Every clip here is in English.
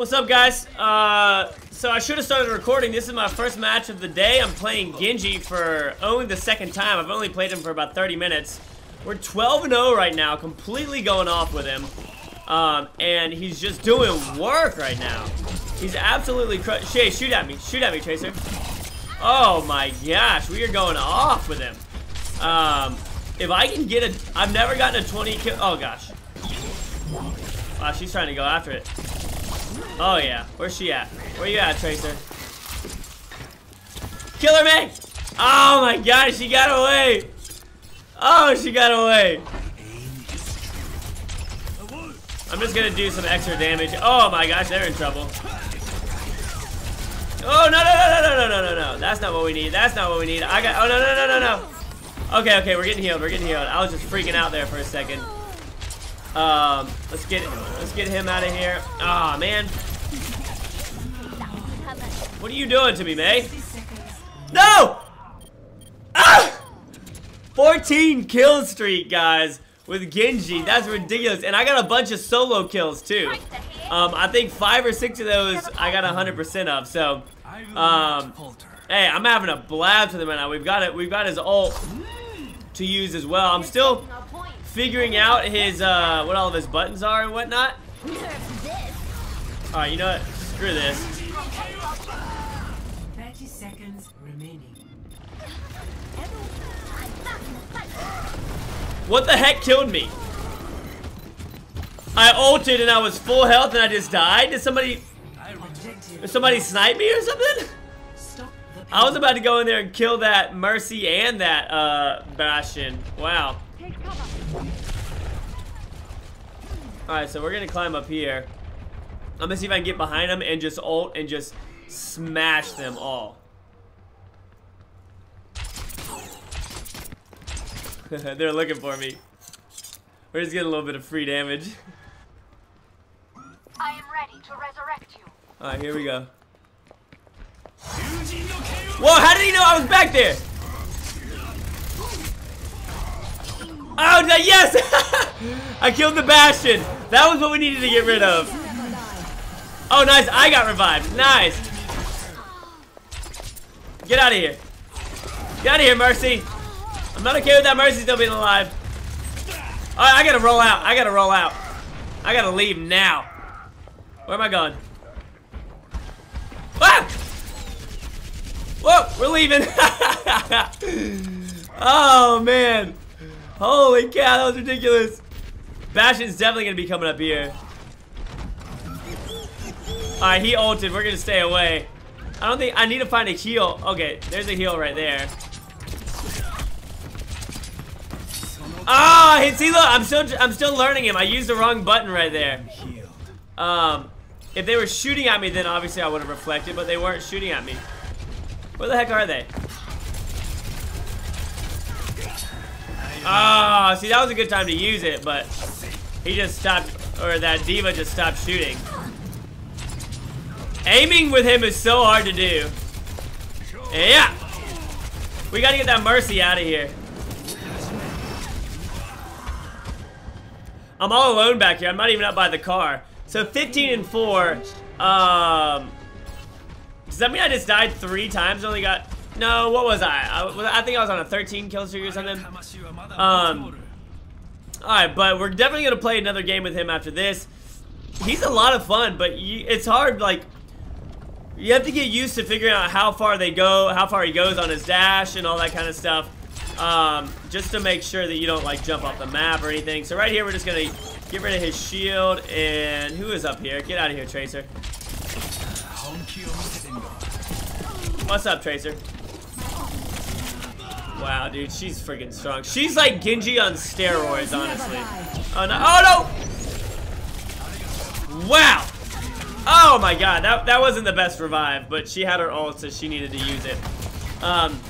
What's up, guys? Uh, so I should have started recording. This is my first match of the day. I'm playing Genji for only the second time. I've only played him for about 30 minutes. We're 12-0 right now, completely going off with him. Um, and he's just doing work right now. He's absolutely Shay, shoot at me. Shoot at me, Tracer. Oh my gosh, we are going off with him. Um, if I can get a... I've never gotten a 20 kill... Oh gosh. Wow, she's trying to go after it. Oh yeah, where's she at? Where you at, Tracer? Killer me! Oh my god, she got away! Oh, she got away! I'm just gonna do some extra damage. Oh my gosh, they're in trouble. Oh no no no no no no no no no! That's not what we need. That's not what we need. I got. Oh no no no no no! Okay okay, we're getting healed. We're getting healed. I was just freaking out there for a second. Um, let's get let's get him out of here. Ah oh, man. What are you doing to me, Mei? No! Ah! 14 kill streak, guys, with Genji. That's ridiculous. And I got a bunch of solo kills, too. Um, I think five or six of those I got 100% of. So, um, hey, I'm having a blast with him right now. We've got it. We've got his ult to use as well. I'm still figuring out his uh, what all of his buttons are and whatnot. All right, you know what? Screw this. What the heck killed me? I ulted and I was full health and I just died? Did somebody did somebody snipe me or something? I was about to go in there and kill that Mercy and that uh Bastion. Wow. Alright, so we're gonna climb up here. I'm gonna see if I can get behind them and just ult and just smash them all. They're looking for me. We're just getting a little bit of free damage. I am ready to resurrect you. Alright, here we go. Whoa, how did he know I was back there? Oh, yes! I killed the Bastion. That was what we needed to get rid of. Oh, nice. I got revived. Nice. Get out of here. Get out of here, Mercy. I'm not okay with that Mercy still being alive. Alright, I gotta roll out. I gotta roll out. I gotta leave now. Where am I going? Ah! Whoa, we're leaving. oh, man. Holy cow, that was ridiculous. Bastion's definitely to be coming up here. Alright, he ulted. We're to stay away. I don't think... I need to find a heal. Okay, there's a heal right there. Ah, oh, see, look, I'm still, I'm still learning him. I used the wrong button right there. Um, if they were shooting at me, then obviously I would have reflected, but they weren't shooting at me. Where the heck are they? Ah, oh, see, that was a good time to use it, but he just stopped, or that D.Va just stopped shooting. Aiming with him is so hard to do. Yeah. We gotta get that Mercy out of here. I'm all alone back here. I'm not even up by the car. So 15 and 4. Um, does that mean I just died three times? Only got... No, what was I? I, I think I was on a 13 kill streak or something. Um, Alright, but we're definitely going to play another game with him after this. He's a lot of fun, but you, it's hard, like... You have to get used to figuring out how far they go, how far he goes on his dash and all that kind of stuff. Um, just to make sure that you don't like jump off the map or anything. So right here, we're just gonna get rid of his shield. And who is up here? Get out of here, Tracer. What's up, Tracer? Wow, dude, she's freaking strong. She's like Genji on steroids, honestly. Oh no! Oh no! Wow! Oh my god, that that wasn't the best revive, but she had her ult, so she needed to use it. Um,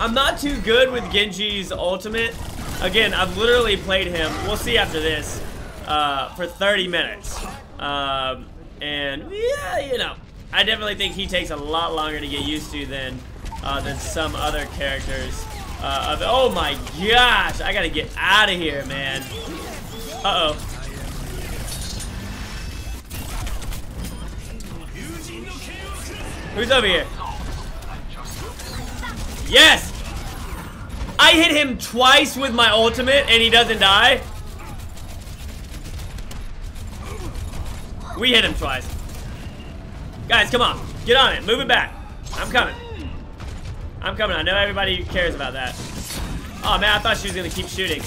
I'm not too good with Genji's ultimate. Again, I've literally played him, we'll see after this, uh, for 30 minutes. Um, and, yeah, you know, I definitely think he takes a lot longer to get used to than, uh, than some other characters. Uh, of, oh my gosh, I gotta get out of here, man. Uh-oh. Who's over here? Yes! I hit him twice with my ultimate and he doesn't die. We hit him twice. Guys, come on. Get on it. Move it back. I'm coming. I'm coming. I know everybody cares about that. Oh, man, I thought she was going to keep shooting.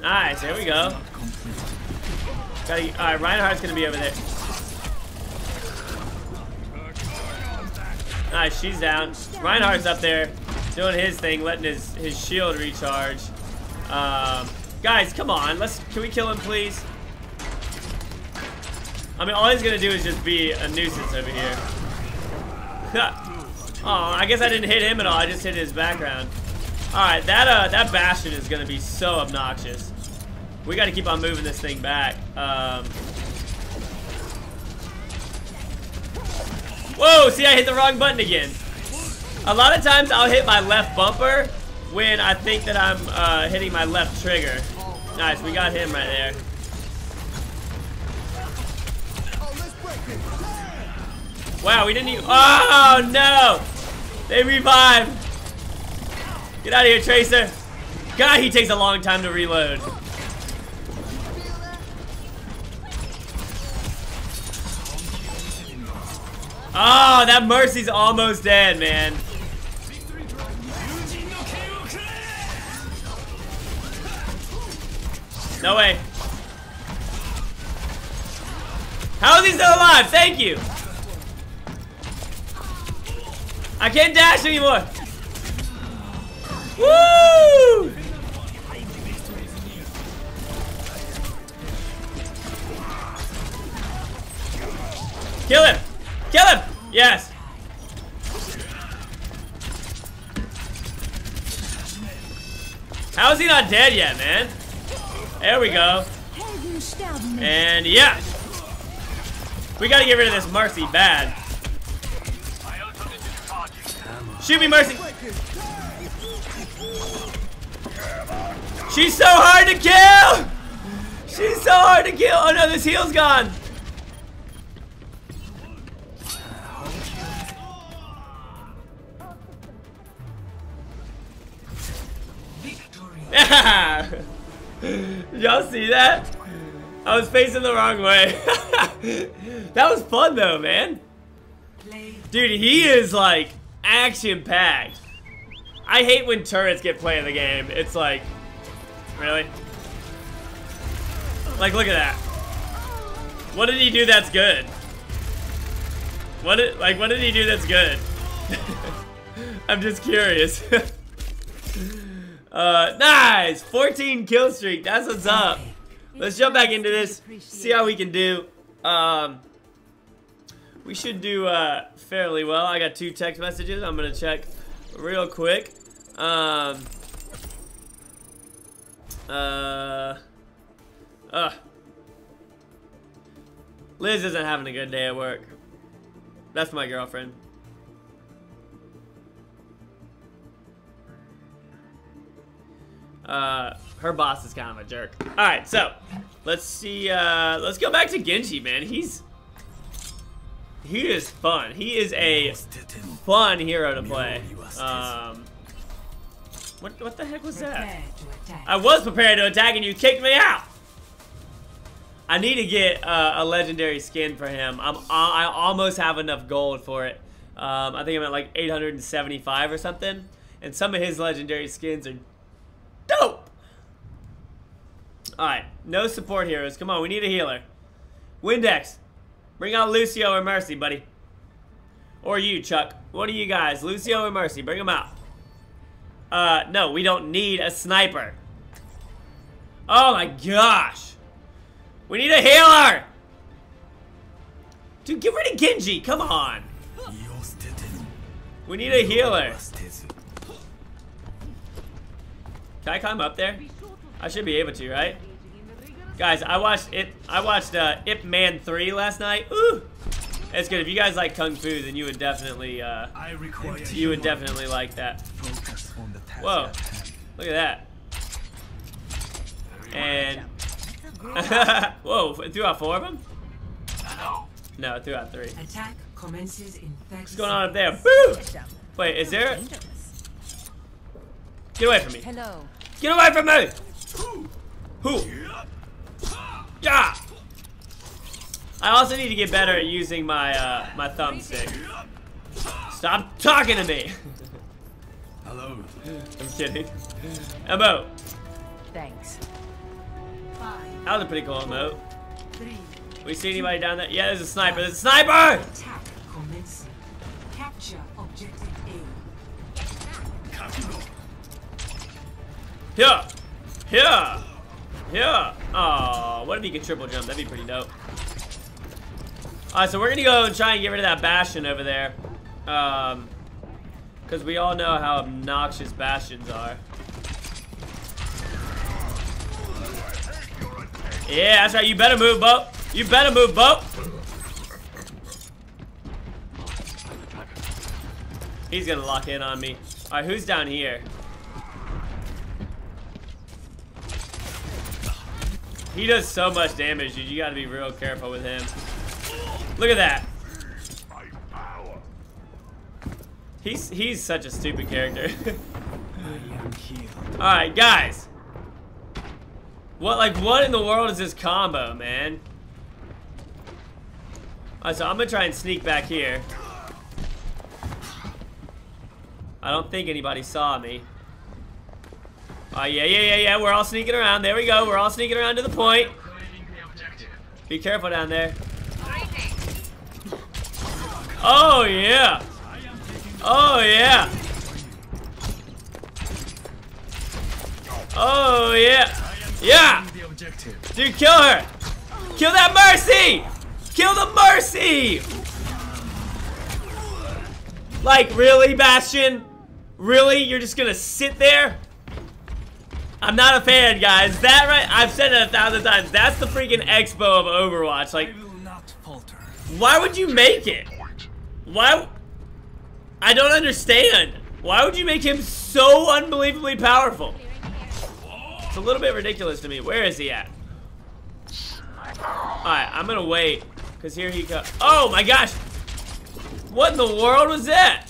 Nice. There we go. All right, Reinhardt's going to be over there. Nice, she's down. Reinhardt's up there doing his thing, letting his, his shield recharge. Um, guys, come on. Let's. Can we kill him, please? I mean, all he's gonna do is just be a nuisance over here. oh, I guess I didn't hit him at all. I just hit his background. All right, that uh, that Bastion is gonna be so obnoxious. We got to keep on moving this thing back. Um, whoa! See, I hit the wrong button again. A lot of times I'll hit my left bumper when I think that I'm uh, hitting my left trigger. Nice, we got him right there. Wow, we didn't even. Oh no! They revived. Get out of here, Tracer. God, he takes a long time to reload. Oh, that Mercy's almost dead, man. No way. How is he still alive? Thank you. I can't dash anymore. Woo! Kill him! Kill him! Yes! How is he not dead yet, man? There we go. And yeah! We gotta get rid of this Mercy bad. Shoot me, Mercy! She's so hard to kill! She's so hard to kill! Oh no, this heal's gone! Y'all see that? I was facing the wrong way. that was fun though, man. Dude, he is like action packed. I hate when turrets get play in the game. It's like, really? Like, look at that. What did he do that's good? What did, like, what did he do that's good? I'm just curious. Uh, nice! 14 kill streak. That's what's up. Let's jump back into this. See how we can do. Um, we should do uh, fairly well. I got two text messages. I'm gonna check real quick. Um, uh, uh. Liz isn't having a good day at work. That's my girlfriend. Uh, her boss is kind of a jerk. All right, so let's see. Uh, let's go back to Genji, man. He's he is fun. He is a fun hero to play. Um, what what the heck was that? I was prepared to attack and you kicked me out. I need to get uh, a legendary skin for him. I'm I almost have enough gold for it. Um, I think I'm at like 875 or something. And some of his legendary skins are dope. All right, no support heroes. Come on, we need a healer. Windex, bring out Lucio or Mercy, buddy. Or you, Chuck. One of you guys, Lucio or Mercy, bring them out. Uh, no, we don't need a sniper. Oh my gosh. We need a healer! Dude, get rid of Genji, come on. We need a healer. Can I climb up there? I should be able to, right? Guys, I watched it. I watched uh, Ip Man 3 last night. Ooh, it's good. If you guys like kung fu, then you would definitely, uh, you would definitely like that. Whoa, look at that. And whoa, threw out four of them. No, threw out three. Attack commences in 30 What's going on up there? Boo! Wait, is there? Get away from me. Hello. Get away from me! Who? Yeah! I also need to get better at using my uh, my thumbstick. Stop talking to me! Hello. I'm kidding. Emote. Thanks. Five, That was a pretty cool emote. three, We see anybody down there? Yeah, there's a sniper. There's a sniper! attack commencing. Capture objective A. Kakugo. Here! Here! Here! Oh, what if he could triple jump? That'd be pretty dope. Alright, so we're gonna go and try and get rid of that Bastion over there. Um, because we all know how obnoxious Bastions are. Yeah, that's right. You better move, Bo. You better move, Bo. He's gonna lock in on me. Alright, who's down here? He does so much damage, dude. You gotta be real careful with him. Look at that. He's he's such a stupid character. Alright, guys. What like what in the world is this combo, man? Alright, so I'm gonna try and sneak back here. I don't think anybody saw me. Oh yeah, yeah, yeah, yeah. We're all sneaking around. There we go. We're all sneaking around to the point. Be careful down there. Oh yeah. Oh yeah. Oh yeah. Yeah. Dude, kill her. Kill that Mercy. Kill the Mercy. Like, really, Bastion? Really? You're just gonna sit there? I'm not a fan, guys. That right? I've said it a thousand times. That's the freaking expo of Overwatch. Like, will not falter. why would you make it? Why? I don't understand. Why would you make him so unbelievably powerful? It's a little bit ridiculous to me. Where is he at? Alright, I'm gonna wait. Because here he comes. Oh my gosh! What in the world was that?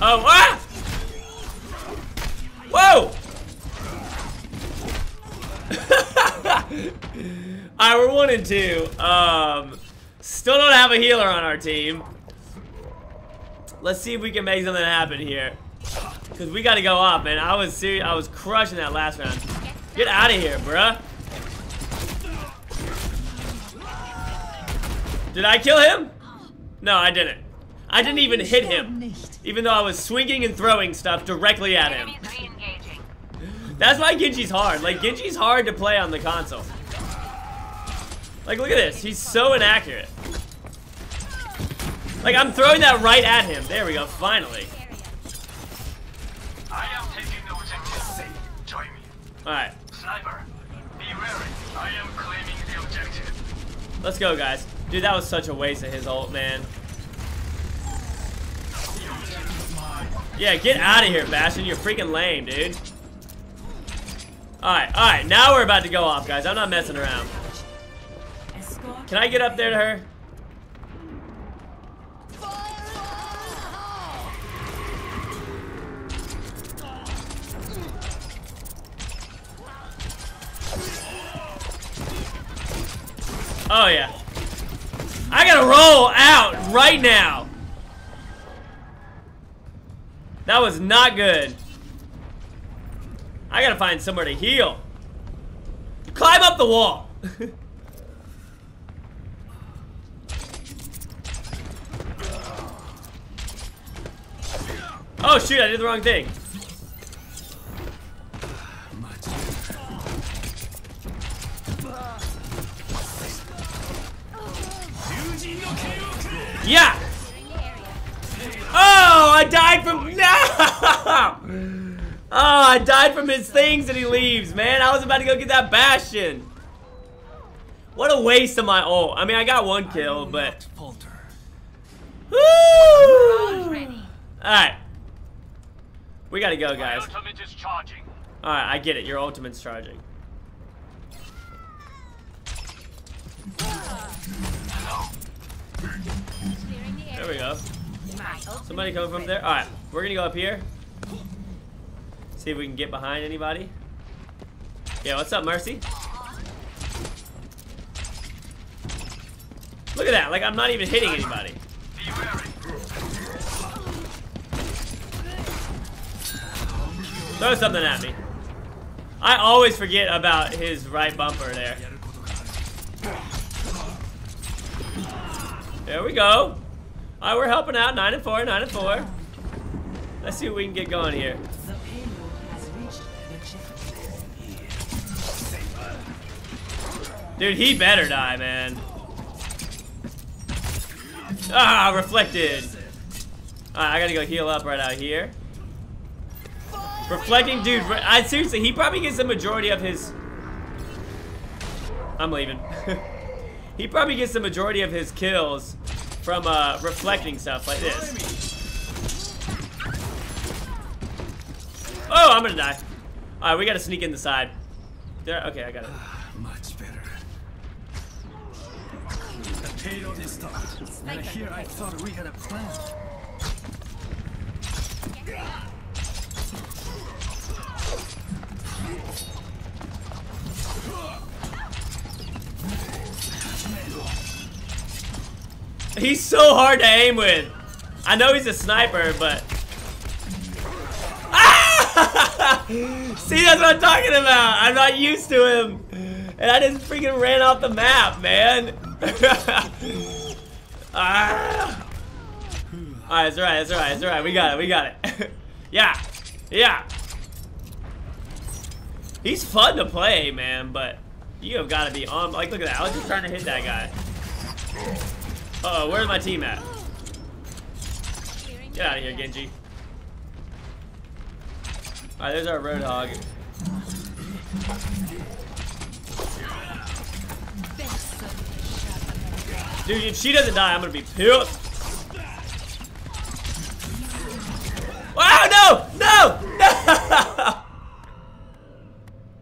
Oh, ah! Whoa! Alright, we're one and two. Um, still don't have a healer on our team. Let's see if we can make something happen here. Cause we gotta go up, man. I was serious. I was crushing that last round. Get out of here, bruh. Did I kill him? No, I didn't. I didn't even hit him. Even though I was swinging and throwing stuff directly at him. That's why Genji's hard. Like, Genji's hard to play on the console. Like, look at this. He's so inaccurate. Like, I'm throwing that right at him. There we go, finally. I am taking the objective. Join me. Alright, Sniper, be wary. I am claiming the objective. let's go, guys. Dude, that was such a waste of his ult, man. The objective is mine. Yeah, get out of here, Bastion. You're freaking lame, dude. Alright, alright. Now we're about to go off, guys. I'm not messing around. Can I get up there to her? Oh, yeah. I gotta roll out right now. That was not good. I gotta find somewhere to heal. Climb up the wall. oh shoot, I did the wrong thing. Yeah. Oh, I died from I died from his things and he leaves, man. I was about to go get that bastion. What a waste of my ult. I mean, I got one kill, but Woo! Alright. We gotta go, guys. ultimate is charging. Alright, I get it. Your ultimate's charging. There we go. Somebody coming from there. All right, we're gonna go up here. See if we can get behind anybody. Yeah, what's up, Mercy? Look at that. Like I'm not even hitting anybody. Throw something at me. I always forget about his right bumper there. There we go. Alright, we're helping out. 9 and 4, 9 and 4. Let's see what we can get going here. Dude, he better die, man. Ah, reflected. Alright, I gotta go heal up right out here. Reflecting, dude. I seriously, he probably gets the majority of his. I'm leaving. he probably gets the majority of his kills from uh, reflecting stuff like this. Oh, I'm gonna die. All right, we gotta sneak in the side. There. Okay, I got it. Much better. The payload is stopped. And here I thought we had a plan. He's so hard to aim with. I know he's a sniper, but. Ah! See, that's what I'm talking about. I'm not used to him. And I just freaking ran off the map, man. Ah! Alright, it's alright, it's alright, it's alright. We got it, we got it. yeah, yeah. He's fun to play, man, but you have got to be on. Like, look at that. I was just trying to hit that guy. Uh oh, where's my team at? Get out of here, Genji. Alright, there's our Roadhog. Dude, if she doesn't die, I'm gonna be pissed. Wow, no! No! No!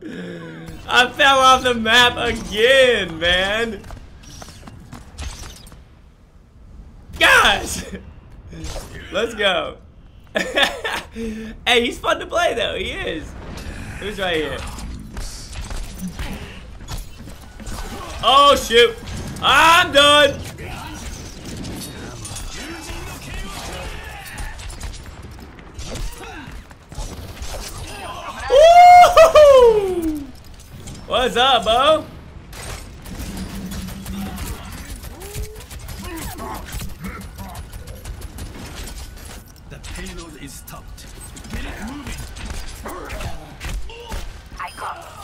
I fell off the map again, man. Guys! Let's go. hey, he's fun to play though. He is. Who's right here? Oh shoot! I'm done. Woo! What's up, bro? The payload is stopped. Get it moving.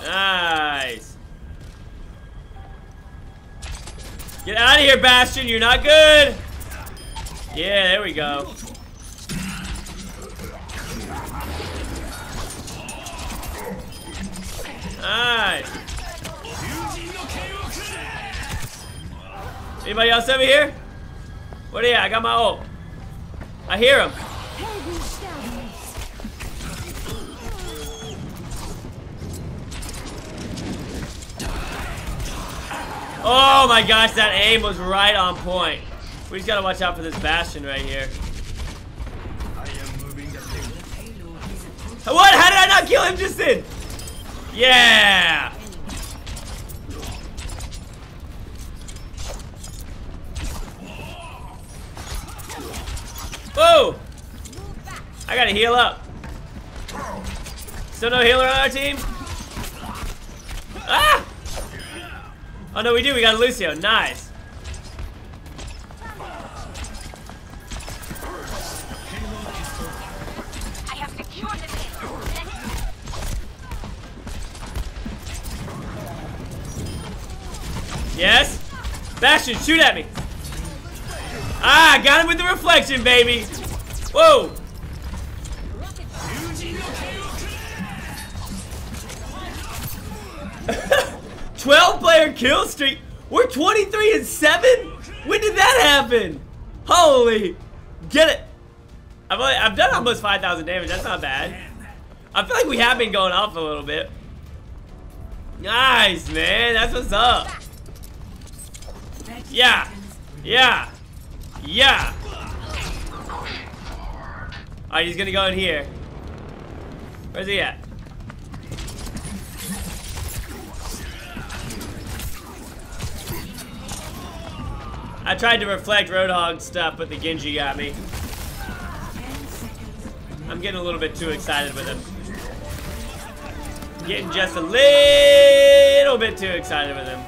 Nice. Get out of here, Bastion. You're not good. Yeah, there we go. Nice. Anybody else over here? What are you? I got my ult. I hear him. Oh my gosh, that aim was right on point. We just gotta watch out for this Bastion right here. I am moving the payload. What? How did I not kill him just then? Yeah! Whoa! I gotta heal up. Still no healer on our team? Ah! Oh no, we do. We got Lucio. Nice. I have secured the base. Yes? Bastion, shoot at me. Ah, got him with the reflection, baby. Whoa. Player kill streak. We're 23 and 7? When did that happen? Holy. Get it. I've, only, I've done almost 5,000 damage. That's not bad. I feel like we have been going off a little bit. Nice, man. That's what's up. Yeah. Yeah. Yeah. Alright, he's gonna go in here. Where's he at? I tried to reflect Roadhog stuff, but the Genji got me. I'm getting a little bit too excited with him. Getting just a little bit too excited with him.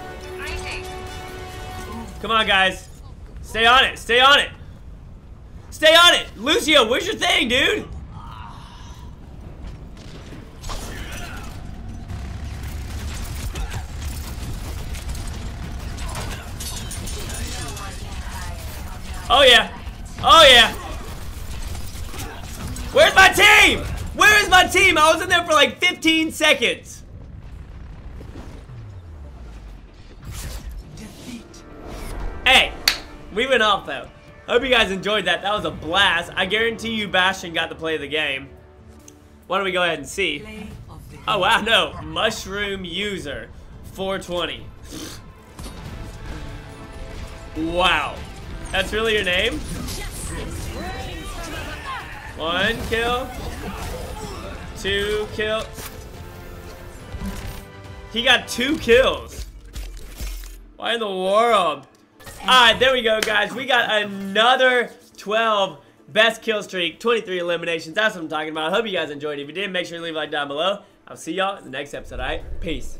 Come on, guys. Stay on it. Stay on it. Stay on it. Lucio, where's your thing, dude? Oh, yeah. Oh, yeah. Where's my team? Where is my team? I was in there for like 15 seconds. Defeat. Hey, we went off though. Hope you guys enjoyed that. That was a blast. I guarantee you Bastion got to play the game. Why don't we go ahead and see? Oh wow, no. Mushroom user. 420. Wow. That's really your name? One kill. Two kill. He got two kills. Why in the world? Alright, there we go, guys. We got another 12 best kill streak, 23 eliminations. That's what I'm talking about. Hope you guys enjoyed. If you did, make sure to leave a like down below. I'll see y'all in the next episode, alright? Peace.